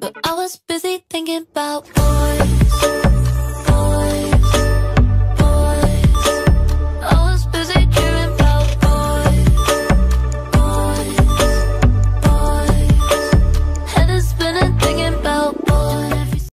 But I was busy thinking about boys